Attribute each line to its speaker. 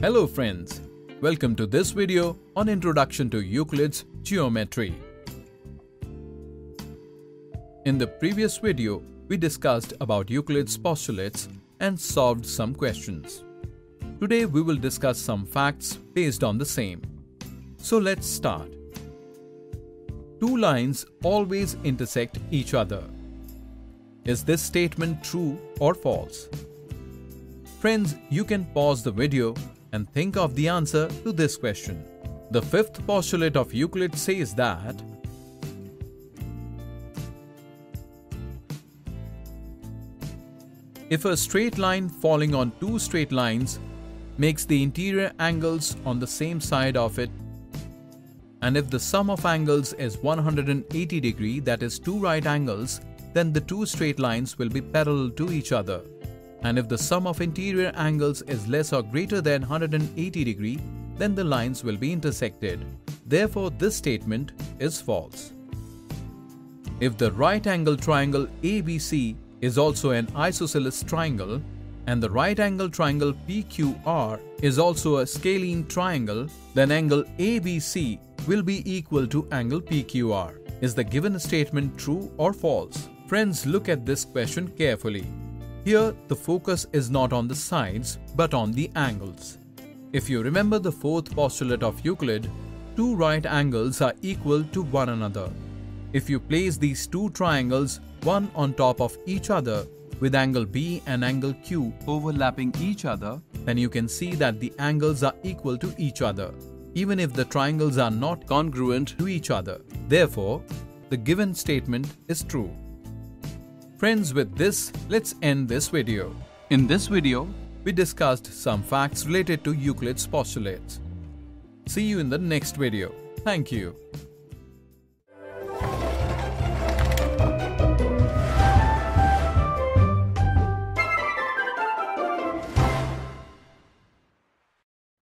Speaker 1: Hello friends, welcome to this video on Introduction to Euclid's Geometry. In the previous video, we discussed about Euclid's postulates and solved some questions. Today we will discuss some facts based on the same. So let's start. Two lines always intersect each other. Is this statement true or false? Friends, you can pause the video and think of the answer to this question. The fifth postulate of Euclid says that if a straight line falling on two straight lines makes the interior angles on the same side of it and if the sum of angles is 180 degree that is two right angles then the two straight lines will be parallel to each other and if the sum of interior angles is less or greater than 180 degree, then the lines will be intersected. Therefore, this statement is false. If the right angle triangle ABC is also an isosceles triangle, and the right angle triangle PQR is also a scalene triangle, then angle ABC will be equal to angle PQR. Is the given statement true or false? Friends, look at this question carefully. Here, the focus is not on the sides but on the angles. If you remember the fourth postulate of Euclid, two right angles are equal to one another. If you place these two triangles one on top of each other with angle B and angle Q overlapping each other, then you can see that the angles are equal to each other, even if the triangles are not congruent to each other. Therefore, the given statement is true. Friends, with this, let's end this video. In this video, we discussed some facts related to Euclid's postulates. See you in the next video. Thank you.